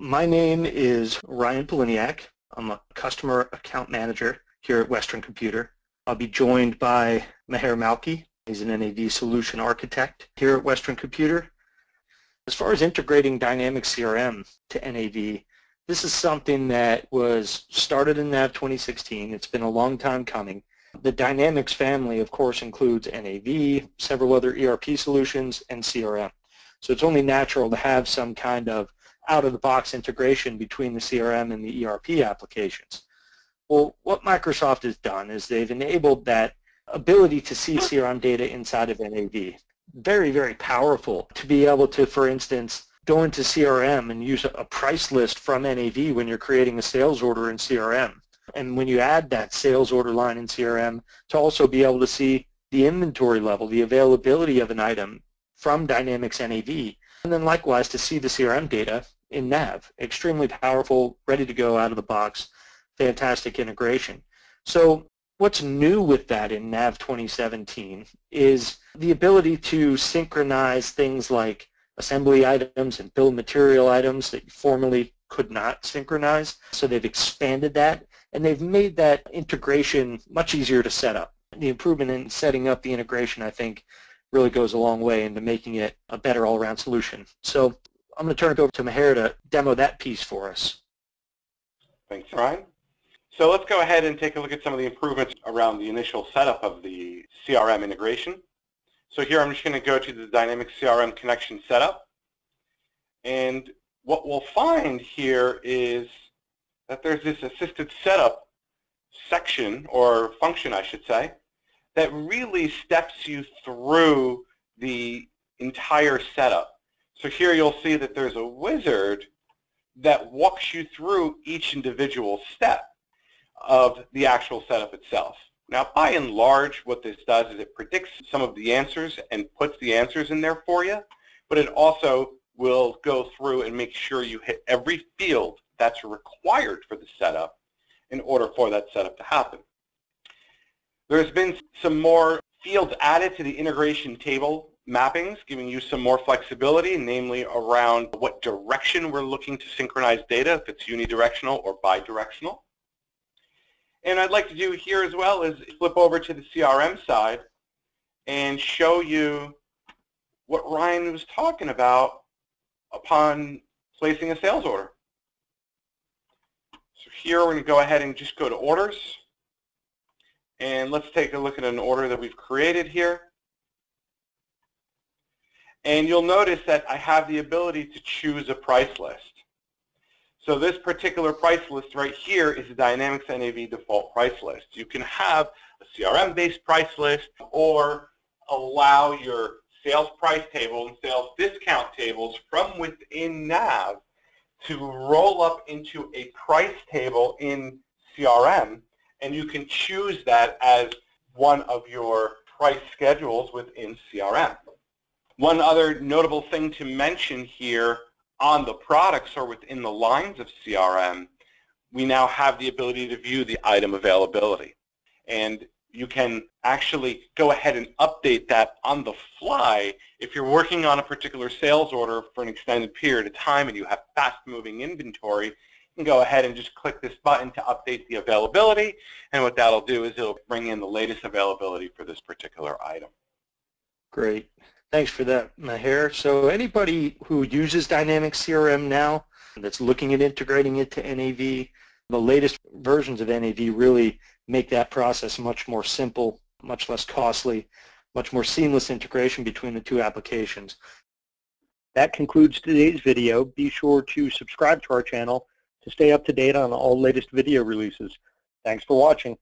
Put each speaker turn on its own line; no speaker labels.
My name is Ryan Poliniak. I'm a customer account manager here at Western Computer. I'll be joined by Meher Malki. He's an NAV solution architect here at Western Computer. As far as integrating Dynamics CRM to NAV, this is something that was started in NAV 2016. It's been a long time coming. The Dynamics family, of course, includes NAV, several other ERP solutions, and CRM. So it's only natural to have some kind of out-of-the-box integration between the CRM and the ERP applications. Well, what Microsoft has done is they've enabled that ability to see CRM data inside of NAV. Very, very powerful to be able to, for instance, go into CRM and use a price list from NAV when you're creating a sales order in CRM. And when you add that sales order line in CRM, to also be able to see the inventory level, the availability of an item from Dynamics NAV, and then likewise to see the CRM data in Nav. Extremely powerful, ready to go out of the box, fantastic integration. So what's new with that in Nav 2017 is the ability to synchronize things like assembly items and bill material items that you formerly could not synchronize. So they've expanded that and they've made that integration much easier to set up. The improvement in setting up the integration, I think, really goes a long way into making it a better all-around solution. So I'm going to turn it over to Meher to demo that piece for us.
Thanks, Ryan. So let's go ahead and take a look at some of the improvements around the initial setup of the CRM integration. So here I'm just going to go to the Dynamics CRM connection setup. And what we'll find here is that there's this assisted setup section, or function I should say, that really steps you through the entire setup. So here you'll see that there's a wizard that walks you through each individual step of the actual setup itself. Now, by and large, what this does is it predicts some of the answers and puts the answers in there for you, but it also will go through and make sure you hit every field that's required for the setup in order for that setup to happen. There's been some more fields added to the integration table mappings, giving you some more flexibility, namely around what direction we're looking to synchronize data, if it's unidirectional or bidirectional. And I'd like to do here as well is flip over to the CRM side and show you what Ryan was talking about upon placing a sales order. So here we're going to go ahead and just go to orders. And let's take a look at an order that we've created here. And you'll notice that I have the ability to choose a price list. So this particular price list right here is the Dynamics NAV default price list. You can have a CRM-based price list or allow your sales price table and sales discount tables from within NAV to roll up into a price table in CRM, and you can choose that as one of your price schedules within CRM. One other notable thing to mention here on the products or within the lines of CRM, we now have the ability to view the item availability. And you can actually go ahead and update that on the fly if you're working on a particular sales order for an extended period of time and you have fast-moving inventory, you can go ahead and just click this button to update the availability. And what that'll do is it'll bring in the latest availability for this particular item.
Great. Thanks for that, Meher. So anybody who uses Dynamics CRM now that's looking at integrating it to NAV, the latest versions of NAV really make that process much more simple, much less costly, much more seamless integration between the two applications. That concludes today's video. Be sure to subscribe to our channel to stay up to date on all latest video releases. Thanks for watching.